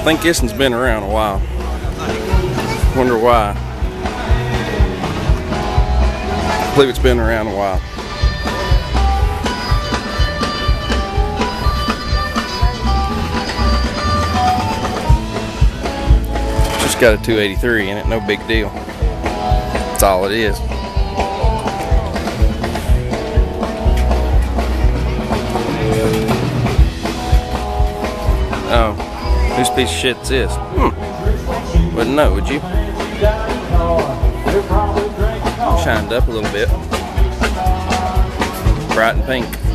I think this one's been around a while. Wonder why. I believe it's been around a while. Just got a 283 in it, no big deal. That's all it is. Oh, whose piece of shit's this? Hmm. Wouldn't know, would you? Shined up a little bit. Bright and pink.